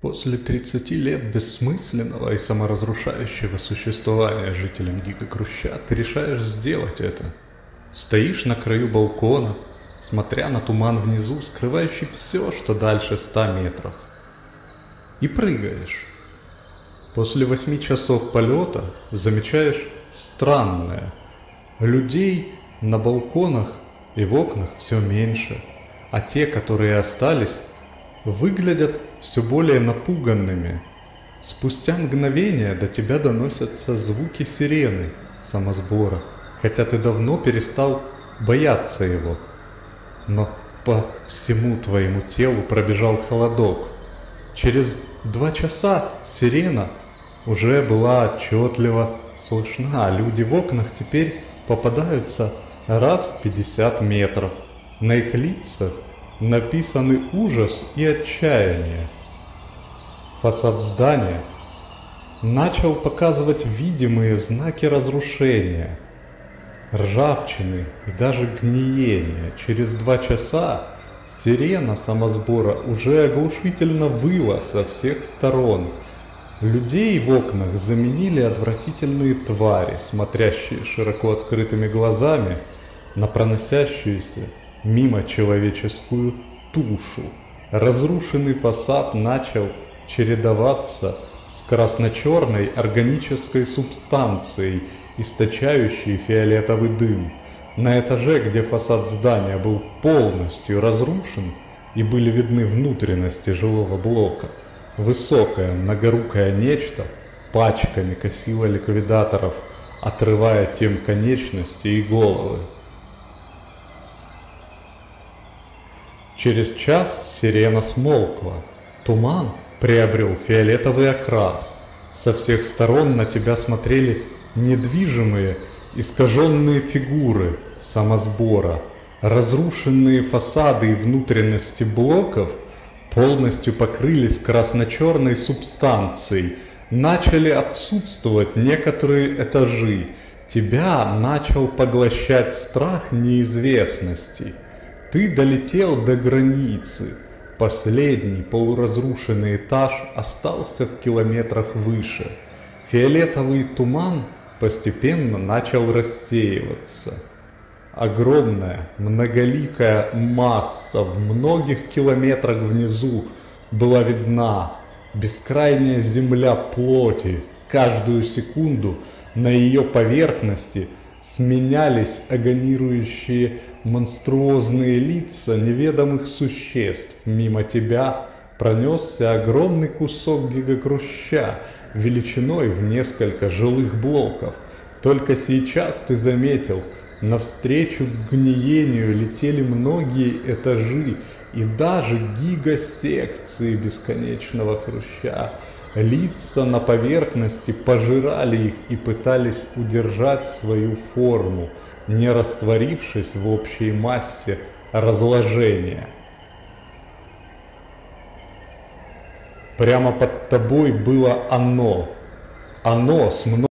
После 30 лет бессмысленного и саморазрушающего существования жителям Гига-Хруща ты решаешь сделать это. Стоишь на краю балкона, смотря на туман внизу, скрывающий все, что дальше 100 метров. И прыгаешь. После восьми часов полета замечаешь странное. Людей на балконах и в окнах все меньше, а те, которые остались, выглядят все более напуганными. Спустя мгновение до тебя доносятся звуки сирены самосбора, хотя ты давно перестал бояться его. Но по всему твоему телу пробежал холодок. Через два часа сирена уже была отчетливо слышна, а люди в окнах теперь попадаются раз в 50 метров. На их лицах написаны ужас и отчаяние. Фасад здания начал показывать видимые знаки разрушения, ржавчины и даже гниения. Через два часа сирена самосбора уже оглушительно выла со всех сторон. Людей в окнах заменили отвратительные твари, смотрящие широко открытыми глазами на проносящуюся мимо человеческую тушу. Разрушенный фасад начал чередоваться с красно-черной органической субстанцией, источающей фиолетовый дым. На этаже, где фасад здания был полностью разрушен и были видны внутренности жилого блока, высокое многорукое нечто пачками косило ликвидаторов, отрывая тем конечности и головы. Через час сирена смолкла. Туман приобрел фиолетовый окрас. Со всех сторон на тебя смотрели недвижимые, искаженные фигуры самосбора. Разрушенные фасады и внутренности блоков полностью покрылись красно-черной субстанцией. Начали отсутствовать некоторые этажи. Тебя начал поглощать страх неизвестности. Ты долетел до границы. Последний полуразрушенный этаж остался в километрах выше. Фиолетовый туман постепенно начал рассеиваться. Огромная, многоликая масса в многих километрах внизу была видна. Бескрайняя земля плоти. Каждую секунду на ее поверхности – сменялись агонирующие монструозные лица неведомых существ. Мимо тебя пронесся огромный кусок гигакруща величиной в несколько жилых блоков. Только сейчас ты заметил, навстречу гниению летели многие этажи и даже гигасекции бесконечного хруща. Лица на поверхности пожирали их и пытались удержать свою форму, не растворившись в общей массе разложения. Прямо под тобой было оно. Оно с множеством